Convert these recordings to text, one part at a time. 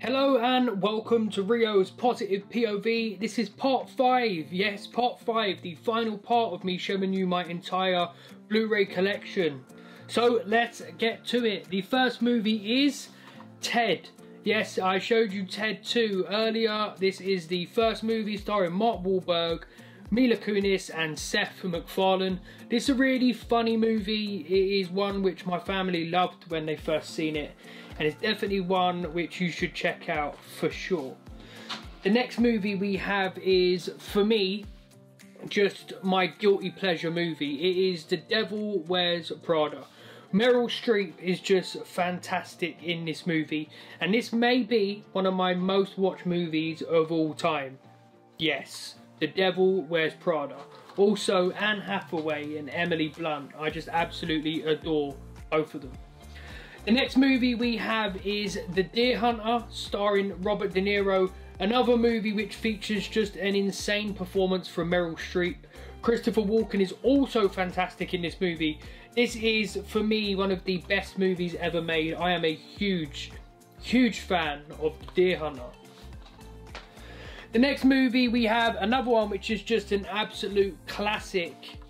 Hello and welcome to Reo's Positive POV. This is part 5, yes, part 5, the final part of me showing you my entire Blu-ray collection. So let's get to it. The first movie is Ted. Yes, I showed you Ted 2 earlier. This is the first movie starring Mark Wahlberg, Mila Kunis and Seth MacFarlane. This is a really funny movie. It is one which my family loved when they first seen it and it's definitely one which you should check out for sure. The next movie we have is, for me, just my guilty pleasure movie. It is The Devil Wears Prada. Meryl Streep is just fantastic in this movie, and this may be one of my most watched movies of all time. Yes, The Devil Wears Prada. Also, Anne Hathaway and Emily Blunt. I just absolutely adore both of them. The next movie we have is The Deer Hunter, starring Robert De Niro. Another movie which features just an insane performance from Meryl Streep. Christopher Walken is also fantastic in this movie. This is, for me, one of the best movies ever made. I am a huge, huge fan of Deer Hunter. The next movie we have another one which is just an absolute classic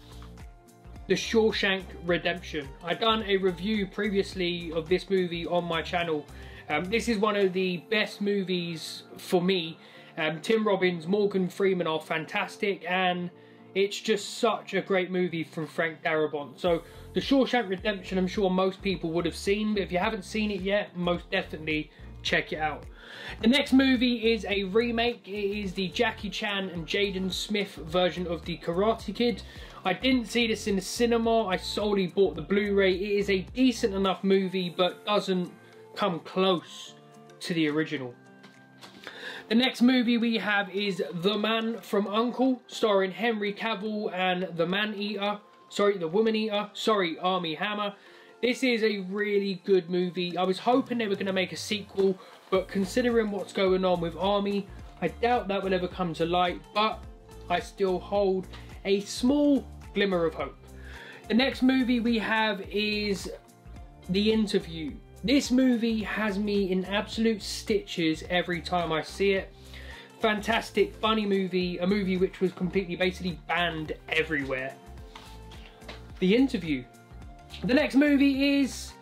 the Shawshank Redemption. I've done a review previously of this movie on my channel. Um, this is one of the best movies for me. Um, Tim Robbins, Morgan Freeman are fantastic and it's just such a great movie from Frank Darabont. So The Shawshank Redemption I'm sure most people would have seen, but if you haven't seen it yet, most definitely check it out. The next movie is a remake. It is the Jackie Chan and Jaden Smith version of The Karate Kid. I didn't see this in the cinema, I solely bought the Blu-ray. It is a decent enough movie, but doesn't come close to the original. The next movie we have is The Man from U.N.C.L.E., starring Henry Cavill and The Man-Eater, sorry, The Woman-Eater, sorry, Armie Hammer. This is a really good movie. I was hoping they were going to make a sequel, but considering what's going on with Armie, I doubt that will ever come to light, but I still hold a small glimmer of hope. The next movie we have is The Interview. This movie has me in absolute stitches every time I see it. Fantastic, funny movie, a movie which was completely basically banned everywhere. The Interview. The next movie is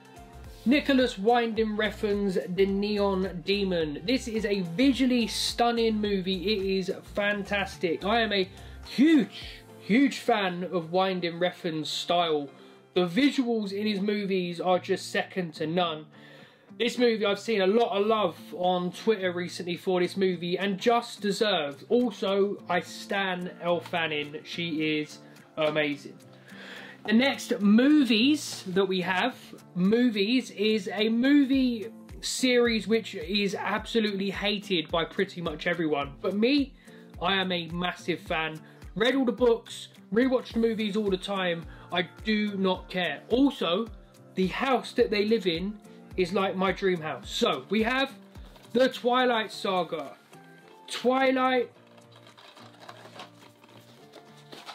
Nicolas Winding Refn's The Neon Demon. This is a visually stunning movie. It is fantastic. I am a huge Huge fan of Winding Refn's style. The visuals in his movies are just second to none. This movie, I've seen a lot of love on Twitter recently for this movie and just deserved. Also, I stan Elle Fanning. She is amazing. The next movies that we have, movies, is a movie series which is absolutely hated by pretty much everyone. But me, I am a massive fan read all the books, rewatch the movies all the time. I do not care. Also, the house that they live in is like my dream house. So, we have the Twilight Saga. Twilight,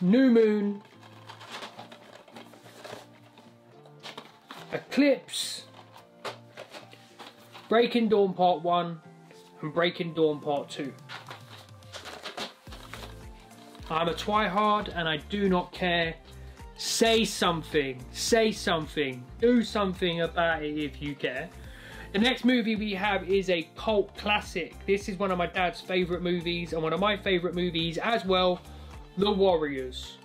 New Moon, Eclipse, Breaking Dawn Part 1, and Breaking Dawn Part 2. I'm a twihard and I do not care. Say something. Say something. Do something about it if you care. The next movie we have is a cult classic. This is one of my dad's favourite movies and one of my favourite movies as well, The Warriors.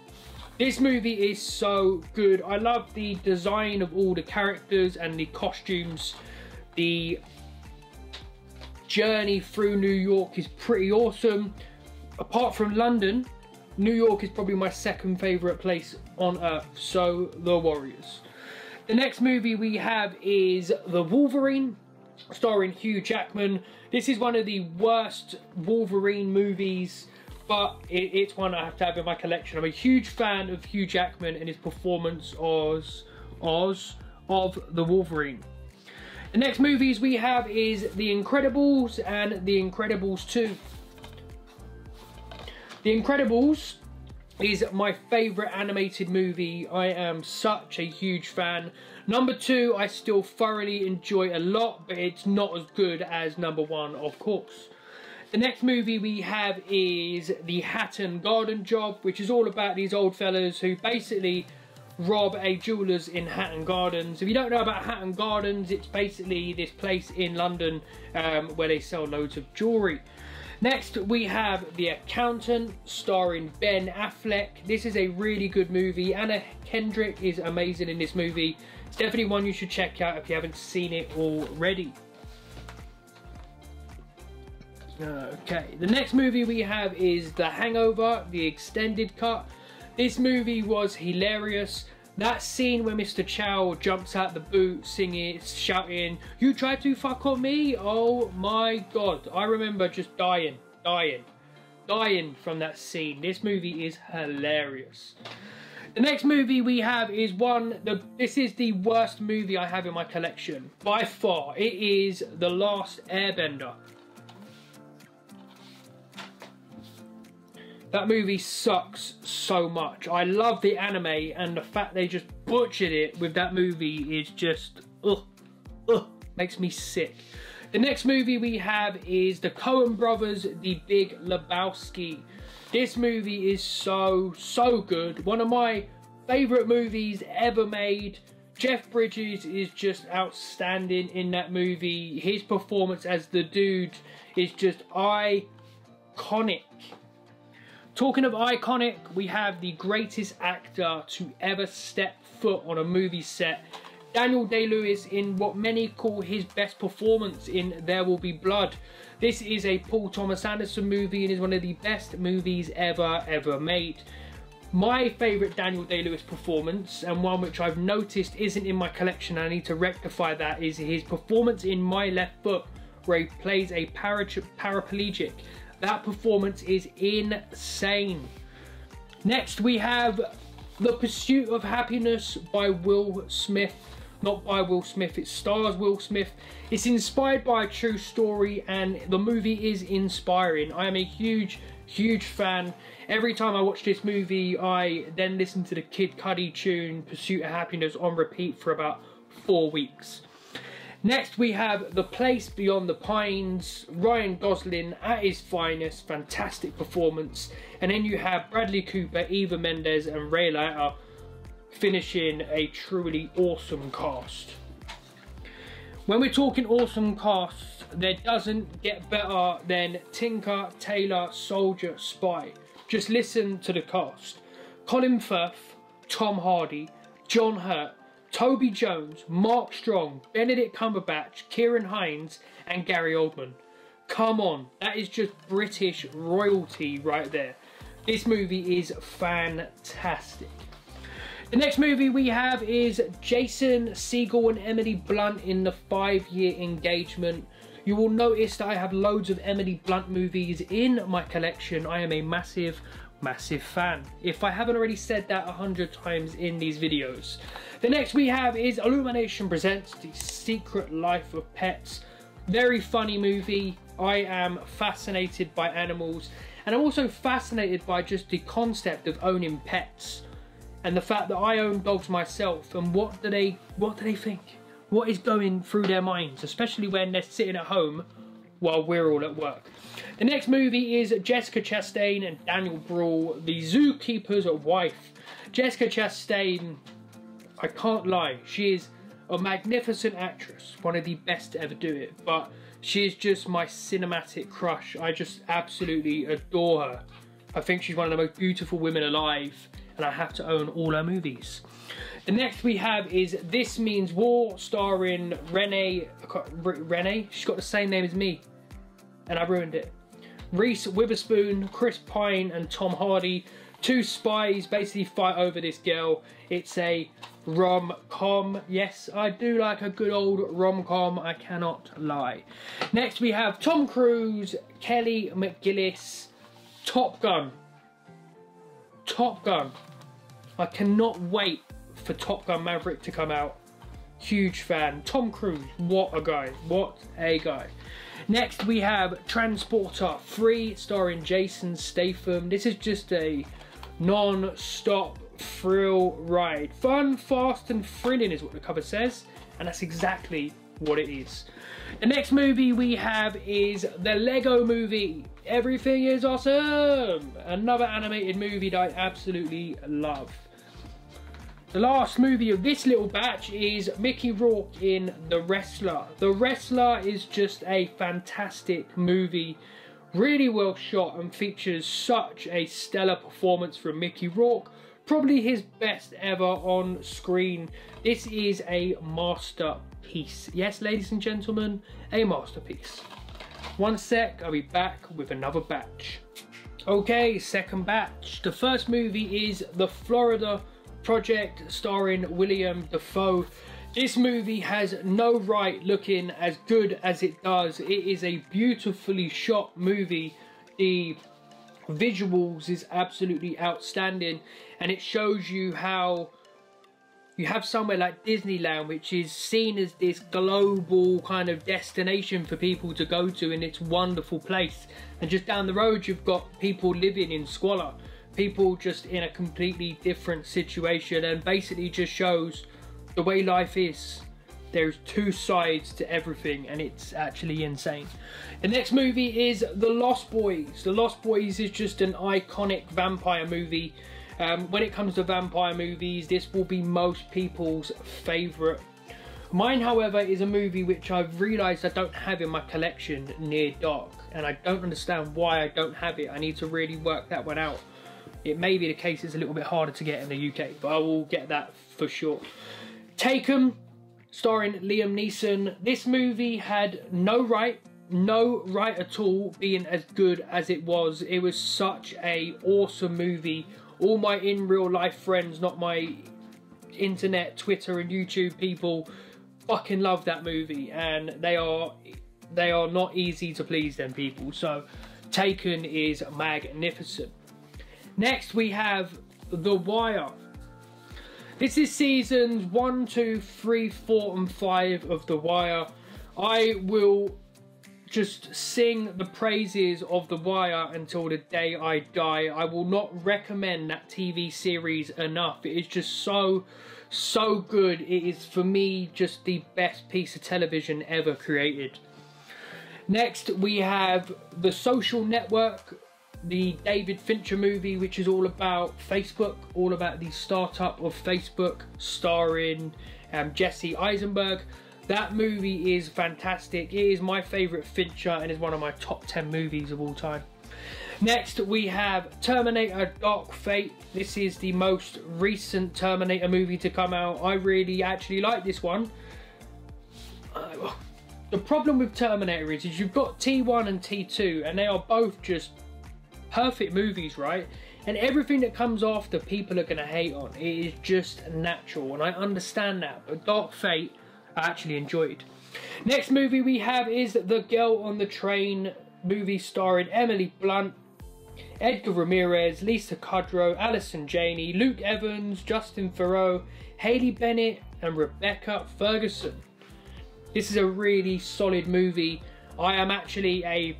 This movie is so good. I love the design of all the characters and the costumes. The journey through New York is pretty awesome. Apart from London, New York is probably my second favourite place on earth, so The Warriors. The next movie we have is The Wolverine, starring Hugh Jackman. This is one of the worst Wolverine movies, but it, it's one I have to have in my collection. I'm a huge fan of Hugh Jackman and his performance as Oz of The Wolverine. The next movies we have is The Incredibles and The Incredibles 2. The Incredibles is my favourite animated movie. I am such a huge fan. Number two, I still thoroughly enjoy a lot, but it's not as good as number one, of course. The next movie we have is The Hatton Garden Job, which is all about these old fellas who basically rob a jeweller's in Hatton Gardens. If you don't know about Hatton Gardens, it's basically this place in London um, where they sell loads of jewellery. Next, we have The Accountant, starring Ben Affleck. This is a really good movie. Anna Kendrick is amazing in this movie. It's definitely one you should check out if you haven't seen it already. Okay, the next movie we have is The Hangover, the extended cut. This movie was hilarious. That scene where Mr. Chow jumps out the boot singing, shouting, You tried to fuck on me? Oh my god. I remember just dying, dying, dying from that scene. This movie is hilarious. The next movie we have is one, the, this is the worst movie I have in my collection. By far, it is The Last Airbender. That movie sucks so much. I love the anime and the fact they just butchered it with that movie is just, ugh, ugh, makes me sick. The next movie we have is the Coen Brothers, The Big Lebowski. This movie is so, so good. One of my favourite movies ever made. Jeff Bridges is just outstanding in that movie. His performance as the dude is just iconic. Talking of iconic, we have the greatest actor to ever step foot on a movie set. Daniel Day-Lewis in what many call his best performance in There Will Be Blood. This is a Paul Thomas Anderson movie and is one of the best movies ever, ever made. My favourite Daniel Day-Lewis performance, and one which I've noticed isn't in my collection, I need to rectify that, is his performance in My Left Foot, where he plays a paraplegic that performance is insane. Next, we have The Pursuit of Happiness by Will Smith. Not by Will Smith, it stars Will Smith. It's inspired by a true story and the movie is inspiring. I am a huge, huge fan. Every time I watch this movie, I then listen to the Kid Cudi tune, Pursuit of Happiness, on repeat for about four weeks. Next we have The Place Beyond the Pines, Ryan Gosling at his finest, fantastic performance. And then you have Bradley Cooper, Eva Mendes and Ray Liotta finishing a truly awesome cast. When we're talking awesome cast, there doesn't get better than Tinker, Tailor, Soldier, Spy. Just listen to the cast. Colin Firth, Tom Hardy, John Hurt, Toby Jones, Mark Strong, Benedict Cumberbatch, Ciarán Hinds, and Gary Oldman. Come on, that is just British royalty right there. This movie is fantastic. The next movie we have is Jason Segel and Emily Blunt in the five-year engagement. You will notice that I have loads of Emily Blunt movies in my collection. I am a massive, massive fan. If I haven't already said that a hundred times in these videos. The next we have is Illumination Presents The Secret Life of Pets. Very funny movie. I am fascinated by animals and I'm also fascinated by just the concept of owning pets and the fact that I own dogs myself and what do they what do they think? What is going through their minds, especially when they're sitting at home while we're all at work. The next movie is Jessica Chastain and Daniel Bruhl, the zookeeper's wife. Jessica Chastain I can't lie, she is a magnificent actress, one of the best to ever do it, but she is just my cinematic crush. I just absolutely adore her. I think she's one of the most beautiful women alive, and I have to own all her movies. The next we have is This Means War, starring Renee. Renee? She's got the same name as me, and I ruined it. Reese Witherspoon, Chris Pine, and Tom Hardy two spies basically fight over this girl. It's a rom-com. Yes, I do like a good old rom-com, I cannot lie. Next we have Tom Cruise, Kelly McGillis, Top Gun. Top Gun. I cannot wait for Top Gun Maverick to come out. Huge fan. Tom Cruise, what a guy. What a guy. Next we have Transporter 3 starring Jason Statham. This is just a non-stop thrill ride. Fun, fast and thrilling is what the cover says and that's exactly what it is. The next movie we have is the Lego Movie. Everything is awesome! Another animated movie that I absolutely love. The last movie of this little batch is Mickey Rourke in The Wrestler. The Wrestler is just a fantastic movie, really well shot and features such a stellar performance from Mickey Rourke. Probably his best ever on screen. This is a masterpiece. Yes, ladies and gentlemen, a masterpiece. One sec, I'll be back with another batch. Okay, second batch. The first movie is The Florida Project starring Willem Dafoe. This movie has no right looking as good as it does. It is a beautifully shot movie. The visuals is absolutely outstanding and it shows you how you have somewhere like Disneyland which is seen as this global kind of destination for people to go to and its wonderful place. And just down the road you've got people living in squalor people just in a completely different situation and basically just shows the way life is there's two sides to everything and it's actually insane. The next movie is the lost boys. The lost boys is just an iconic vampire movie. Um, when it comes to vampire movies this will be most people's favorite. Mine however is a movie which i've realized i don't have in my collection near dark and i don't understand why i don't have it. I need to really work that one out. It may be the case it's a little bit harder to get in the uk but i will get that for sure. Taken starring Liam Neeson. This movie had no right, no right at all being as good as it was. It was such a awesome movie. All my in real life friends, not my internet, Twitter and YouTube people, fucking love that movie and they are they are not easy to please them people. So Taken is magnificent. Next we have The Wire. This is seasons one, two, three, four, and five of The Wire. I will just sing the praises of The Wire until the day I die. I will not recommend that TV series enough. It is just so, so good. It is, for me, just the best piece of television ever created. Next, we have The Social Network the David Fincher movie, which is all about Facebook, all about the startup of Facebook, starring um, Jesse Eisenberg. That movie is fantastic. It is my favourite Fincher and is one of my top 10 movies of all time. Next, we have Terminator Dark Fate. This is the most recent Terminator movie to come out. I really actually like this one. Uh, the problem with Terminator is, is you've got T1 and T2 and they are both just perfect movies, right? And everything that comes after, people are going to hate on. It is just natural, and I understand that. But Dark Fate, I actually enjoyed. Next movie we have is The Girl on the Train movie starring Emily Blunt, Edgar Ramirez, Lisa Kudrow, Allison Janney, Luke Evans, Justin Theroux, Haley Bennett, and Rebecca Ferguson. This is a really solid movie. I am actually a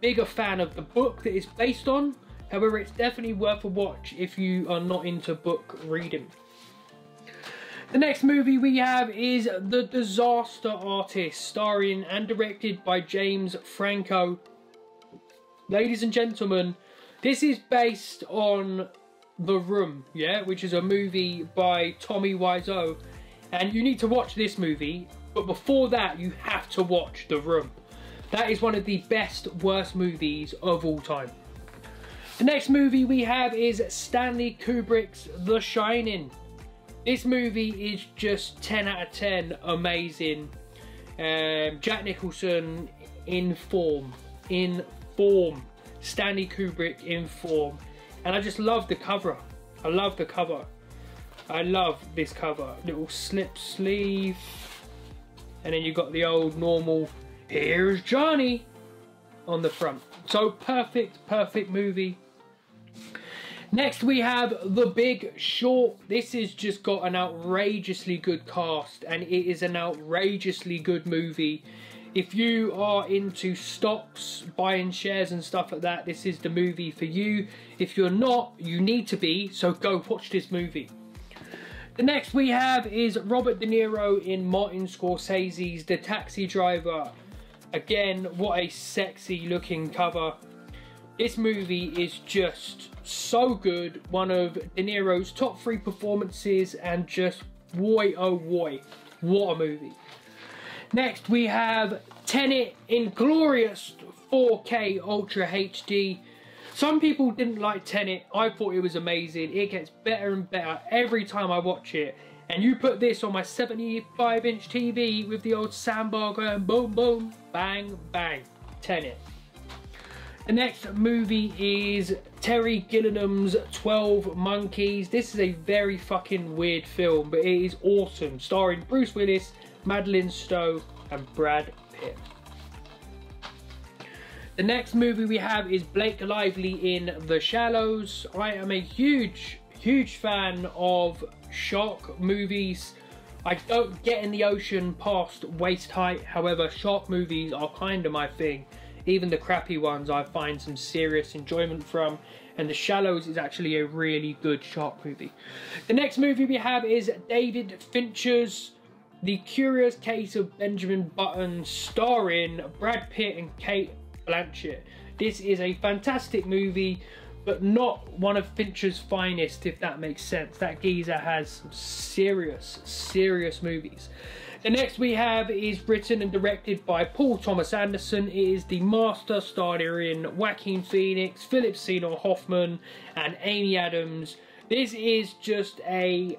bigger fan of the book that it's based on. However, it's definitely worth a watch if you are not into book reading. The next movie we have is The Disaster Artist, starring and directed by James Franco. Ladies and gentlemen, this is based on The Room, yeah, which is a movie by Tommy Wiseau. And you need to watch this movie, but before that, you have to watch The Room. That is one of the best, worst movies of all time. The next movie we have is Stanley Kubrick's The Shining. This movie is just 10 out of 10 amazing. Um, Jack Nicholson in form. In form. Stanley Kubrick in form. And I just love the cover. I love the cover. I love this cover. Little slip sleeve. And then you've got the old normal here's Johnny on the front. So perfect, perfect movie. Next we have The Big Short. This has just got an outrageously good cast and it is an outrageously good movie. If you are into stocks, buying shares and stuff like that, this is the movie for you. If you're not, you need to be, so go watch this movie. The next we have is Robert De Niro in Martin Scorsese's The Taxi Driver. Again, what a sexy looking cover. This movie is just so good. One of De Niro's top three performances and just boy oh boy, what a movie. Next we have Tenet in glorious 4K Ultra HD. Some people didn't like Tenet. I thought it was amazing. It gets better and better every time I watch it. And you put this on my 75 inch TV with the old soundbar going boom boom, bang bang. Tenet. The next movie is Terry Gilliam's 12 Monkeys. This is a very fucking weird film, but it is awesome. Starring Bruce Willis, Madeleine Stowe, and Brad Pitt. The next movie we have is Blake Lively in The Shallows. I am a huge, huge fan of shark movies. I don't get in the ocean past waist height, however, shark movies are kind of my thing. Even the crappy ones I find some serious enjoyment from, and The Shallows is actually a really good shark movie. The next movie we have is David Fincher's The Curious Case of Benjamin Button, starring Brad Pitt and Cate Blanchett. This is a fantastic movie but not one of Fincher's finest, if that makes sense. That geezer has some serious, serious movies. The next we have is written and directed by Paul Thomas Anderson. It is The Master, starring Joaquin Phoenix, Philip Seymour Hoffman, and Amy Adams. This is just a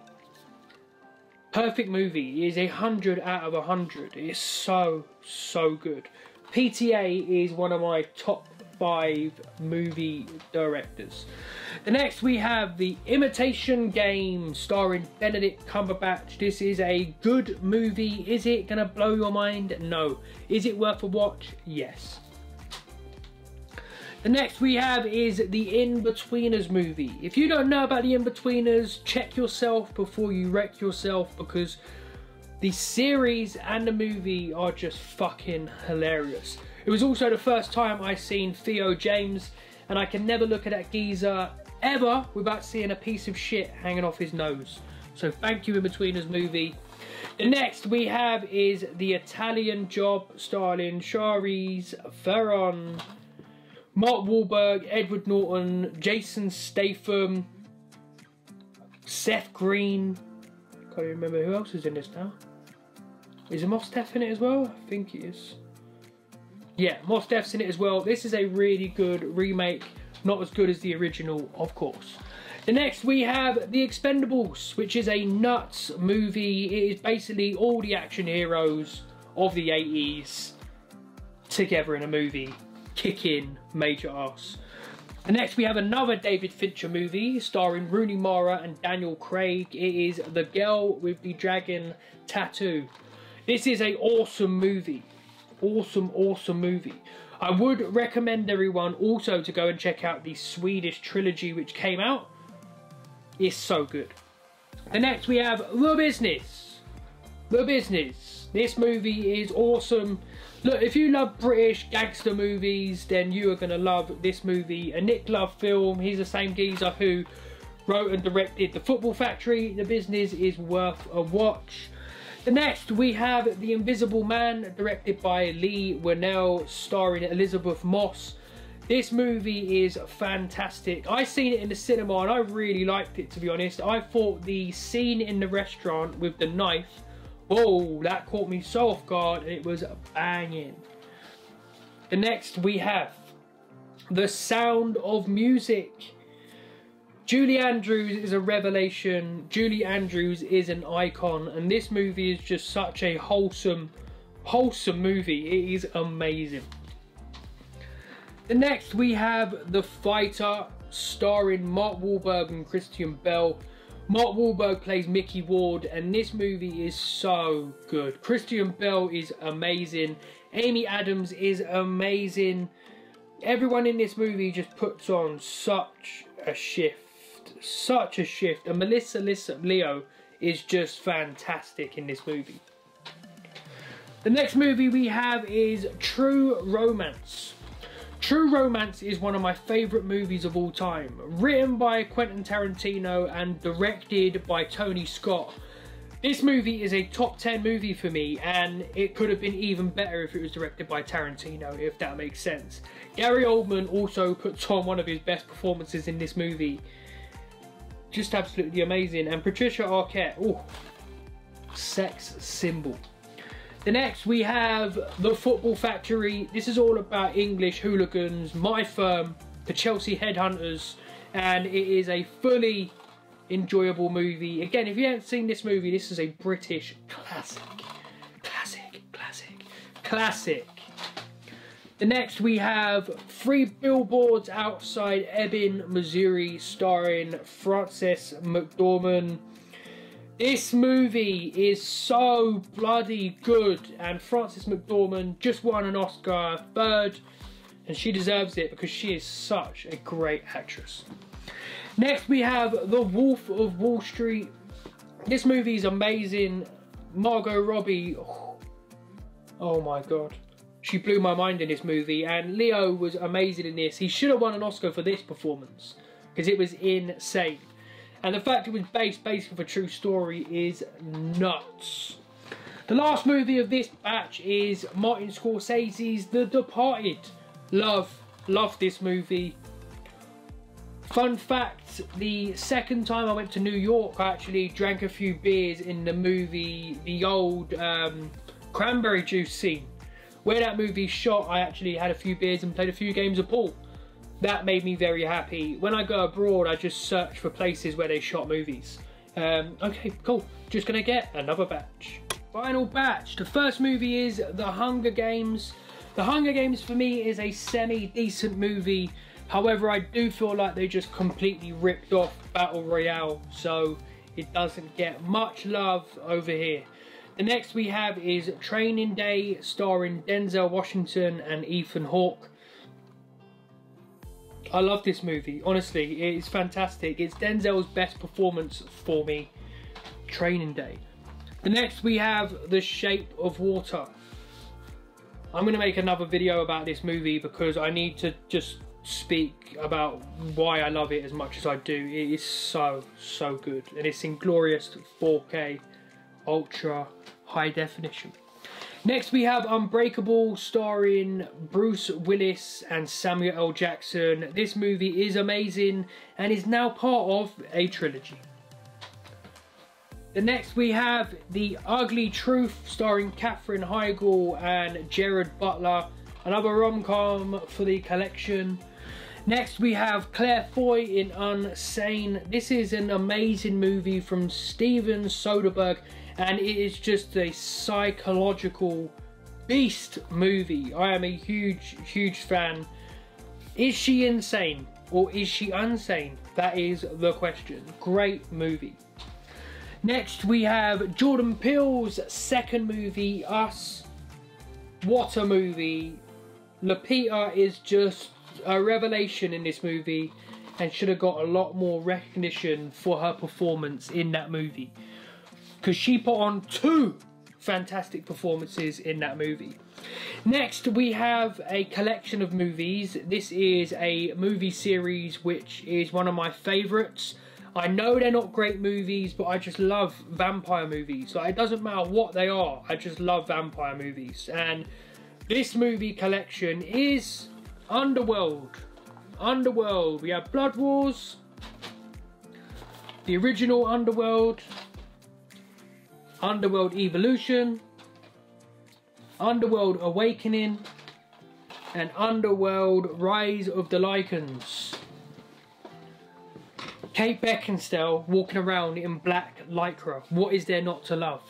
perfect movie. It is a hundred out of a hundred. It is so, so good. PTA is one of my top five movie directors. The next we have The Imitation Game starring Benedict Cumberbatch. This is a good movie. Is it going to blow your mind? No. Is it worth a watch? Yes. The next we have is the Inbetweeners movie. If you don't know about the Inbetweeners, check yourself before you wreck yourself because the series and the movie are just fucking hilarious. It was also the first time I seen Theo James, and I can never look at that geezer ever without seeing a piece of shit hanging off his nose. So thank you Inbetweeners movie. The next we have is The Italian Job starring Charlize Theron, Mark Wahlberg, Edward Norton, Jason Statham, Seth Green. Can't even remember who else is in this now. Is Mos Def in it as well? I think he is. Yeah, Mos Def's in it as well. This is a really good remake, not as good as the original, of course. The next we have The Expendables, which is a nuts movie. It is basically all the action heroes of the 80s together in a movie, kicking major ass. The next we have another David Fincher movie starring Rooney Mara and Daniel Craig. It is The Girl with the Dragon Tattoo. This is a awesome movie awesome, awesome movie. I would recommend everyone also to go and check out the Swedish trilogy which came out. It's so good. The next we have The Business. The Business. This movie is awesome. Look, if you love British gangster movies, then you are going to love this movie. A Nick Love film. He's the same geezer who wrote and directed The Football Factory. The Business is worth a watch. The next we have The Invisible Man, directed by Leigh Whannell, starring Elisabeth Moss. This movie is fantastic. I seen it in the cinema and I really liked it to be honest. I thought the scene in the restaurant with the knife, oh, that caught me so off guard and it was banging. The next we have The Sound of Music. Julie Andrews is a revelation. Julie Andrews is an icon, and this movie is just such a wholesome, wholesome movie. It is amazing. The next we have The Fighter, starring Mark Wahlberg and Christian Bale. Mark Wahlberg plays Micky Ward, and this movie is so good. Christian Bale is amazing. Amy Adams is amazing. Everyone in this movie just puts on such a shift such a shift. And Melissa Leo is just fantastic in this movie. The next movie we have is True Romance. True Romance is one of my favourite movies of all time. Written by Quentin Tarantino and directed by Tony Scott. This movie is a top 10 movie for me and it could have been even better if it was directed by Tarantino, if that makes sense. Gary Oldman also puts on one of his best performances in this movie. Just absolutely amazing. And Patricia Arquette, oh, sex symbol. The next we have The Football Factory. This is all about English hooligans, my firm, the Chelsea Headhunters, and it is a fully enjoyable movie. Again, if you haven't seen this movie, this is a British classic. Classic, classic, classic. The next we have Three Billboards Outside Ebbing, Missouri, starring Frances McDormand. This movie is so bloody good, and Frances McDormand just won an Oscar, third, and she deserves it because she is such a great actress. Next, we have The Wolf of Wall Street. This movie is amazing. Margot Robbie, oh, oh my god. She blew my mind in this movie, and Leo was amazing in this. He should have won an Oscar for this performance because it was insane. And the fact it was based basically of a true story is nuts. The last movie of this batch is Martin Scorsese's The Departed. Love, love this movie. Fun fact, the second time I went to New York, I actually drank a few beers in the movie, the old um, cranberry juice scene. Where that movie shot, I actually had a few beers and played a few games of pool. That made me very happy. When I go abroad, I just search for places where they shot movies. Um, okay, cool. Just gonna get another batch. Final batch. The first movie is The Hunger Games. The Hunger Games for me is a semi-decent movie However, I do feel like they just completely ripped off Battle Royale, so it doesn't get much love over here. The next we have is Training Day, starring Denzel Washington and Ethan Hawke. I love this movie, honestly, it is fantastic. It's Denzel's best performance for me, Training Day. The next we have The Shape of Water. I'm going to make another video about this movie because I need to just speak about why I love it as much as I do. It is so, so good. And it's in glorious 4K, ultra high definition. Next we have Unbreakable starring Bruce Willis and Samuel L. Jackson. This movie is amazing and is now part of a trilogy. The next we have The Ugly Truth starring Katherine Heigl and Gerard Butler. Another rom-com for the collection. Next we have Claire Foy in Unsane. This is an amazing movie from Steven Soderbergh and it is just a psychological beast movie. I am a huge, huge fan. Is she insane or is she unsane? That is the question. Great movie. Next we have Jordan Peele's second movie, Us. What a movie. Lupita is just a revelation in this movie and should have got a lot more recognition for her performance in that movie. Because she put on two fantastic performances in that movie. Next, we have a collection of movies. This is a movie series which is one of my favourites. I know they're not great movies, but I just love vampire movies. Like, it doesn't matter what they are, I just love vampire movies. And this movie collection is Underworld. Underworld. We have Blood Wars. The original Underworld. Underworld Evolution. Underworld Awakening. And Underworld Rise of the Lycans. Kate Beckinsale walking around in black lycra. What is there not to love?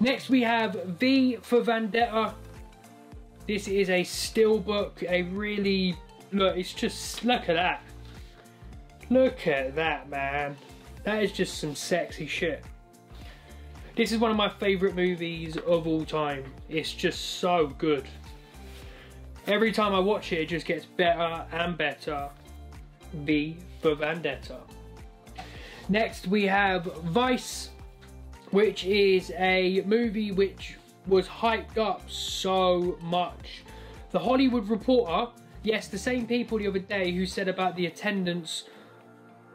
Next we have V for Vendetta. This is a steelbook, a really, look, it's just, look at that. Look at that, man. That is just some sexy shit. This is one of my favourite movies of all time. It's just so good. Every time I watch it, it just gets better and better. V for Vendetta. Next, we have Vice, which is a movie which was hyped up so much. The Hollywood Reporter, yes, the same people the other day who said about the attendance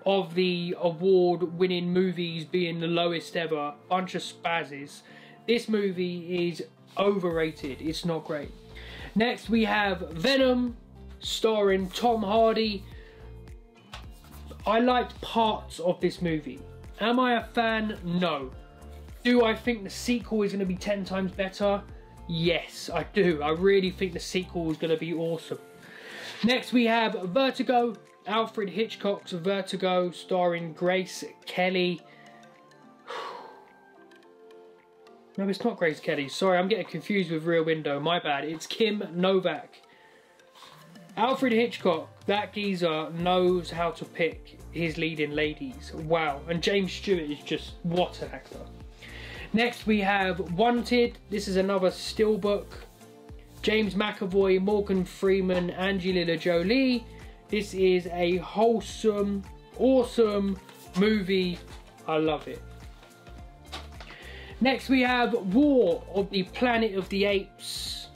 of the award winning movies being the lowest ever, bunch of spazzes. This movie is overrated, it's not great. Next, we have Venom, starring Tom Hardy. I liked parts of this movie. Am I a fan? No. Do I think the sequel is going to be 10 times better? Yes, I do. I really think the sequel is going to be awesome. Next, we have Vertigo, Alfred Hitchcock's Vertigo, starring Grace Kelly. No, it's not Grace Kelly. Sorry, I'm getting confused with Rear Window. My bad. It's Kim Novak. Alfred Hitchcock, that geezer knows how to pick his leading ladies. Wow. And James Stewart is just, what an actor. Next we have Wanted. This is another steelbook. James McAvoy, Morgan Freeman, Angelina Jolie. This is a wholesome, awesome movie. I love it. Next we have War of the Planet of the Apes.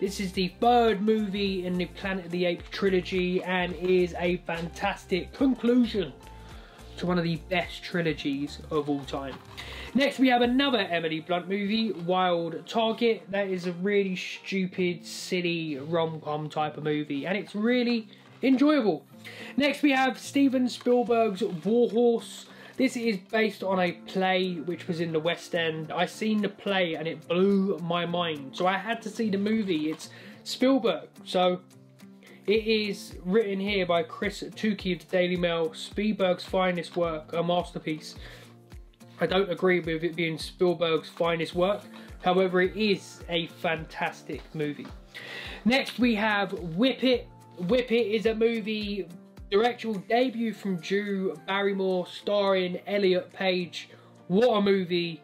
This is the third movie in the Planet of the Apes trilogy and is a fantastic conclusion to one of the best trilogies of all time. Next we have another Emily Blunt movie, Wild Target. That is a really stupid, silly rom-com type of movie and it's really enjoyable. Next we have Steven Spielberg's Warhorse. This is based on a play which was in the West End. I seen the play and it blew my mind. So I had to see the movie. It's Spielberg. So it is written here by Chris Tookey of the Daily Mail. Spielberg's finest work, a masterpiece. I don't agree with it being Spielberg's finest work. However, it is a fantastic movie. Next we have Whip It. Whip It is a movie Directorial debut from Drew Barrymore, starring Elliot Page. What a movie!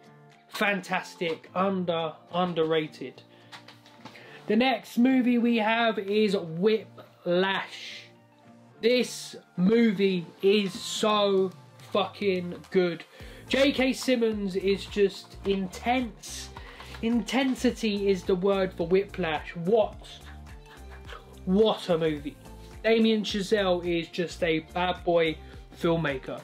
Fantastic, under underrated. The next movie we have is Whiplash. This movie is so fucking good. J.K. Simmons is just intense. Intensity is the word for Whiplash. What? What a movie. Damien Chazelle is just a bad boy filmmaker.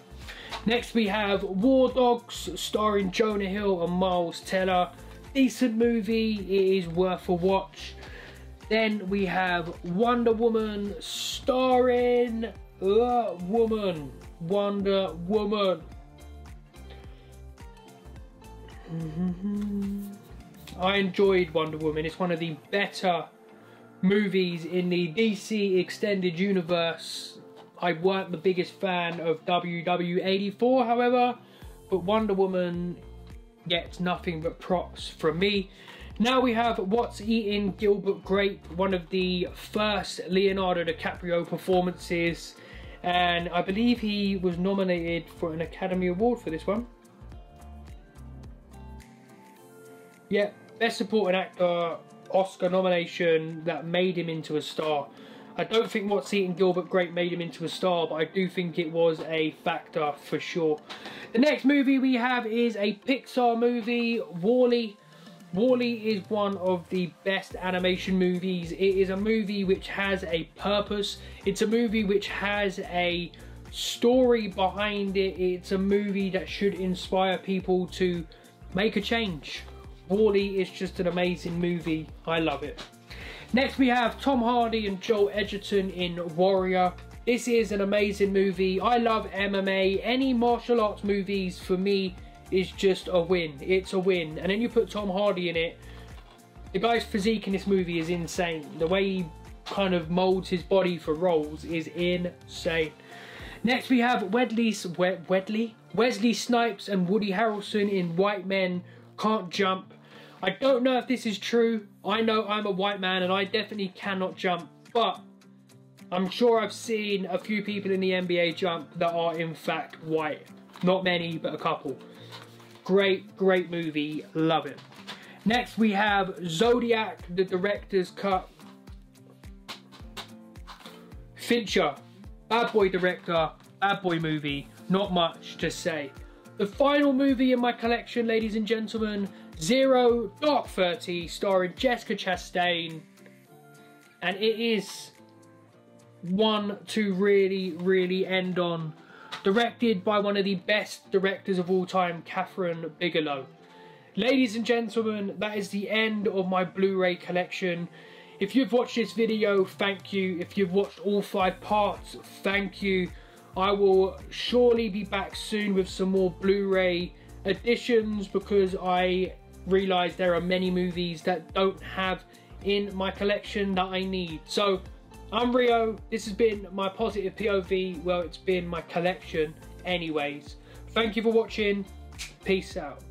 Next we have War Dogs starring Jonah Hill and Miles Teller. Decent movie, it is worth a watch. Then we have Wonder Woman starring a Woman. Wonder Woman. I enjoyed Wonder Woman. It's one of the better movies in the DC Extended Universe. I weren't the biggest fan of WW84, however, but Wonder Woman gets nothing but props from me. Now we have What's Eating Gilbert Grape, one of the first Leonardo DiCaprio performances, and I believe he was nominated for an Academy Award for this one. Yeah, Best Supporting Actor Oscar nomination that made him into a star. I don't think What's Eating Gilbert Grape made him into a star, but I do think it was a factor for sure. The next movie we have is a Pixar movie, WALL-E. WALL-E is one of the best animation movies. It is a movie which has a purpose. It's a movie which has a story behind it. It's a movie that should inspire people to make a change. WALL-E is just an amazing movie. I love it. Next we have Tom Hardy and Joel Edgerton in Warrior. This is an amazing movie. I love MMA. Any martial arts movies for me is just a win. It's a win. And then you put Tom Hardy in it. The guy's physique in this movie is insane. The way he kind of molds his body for roles is insane. Next we have Wedley, Wedley? Wesley Snipes and Woody Harrelson in White Men Can't Jump. I don't know if this is true. I know I'm a white man and I definitely cannot jump, but I'm sure I've seen a few people in the NBA jump that are in fact white. Not many, but a couple. Great, great movie. Love it. Next we have Zodiac, the director's cut. Fincher, bad boy director, bad boy movie. Not much to say. The final movie in my collection, ladies and gentlemen, Zero Dark Thirty, starring Jessica Chastain, and it is one to really, really end on. Directed by one of the best directors of all time, Kathryn Bigelow. Ladies and gentlemen, that is the end of my Blu-ray collection. If you've watched this video, thank you. If you've watched all five parts, thank you. I will surely be back soon with some more Blu-ray editions because I realise there are many movies that don't have in my collection that I need. So, I'm Reo. This has been my positive POV. Well, it's been my collection anyways. Thank you for watching. Peace out.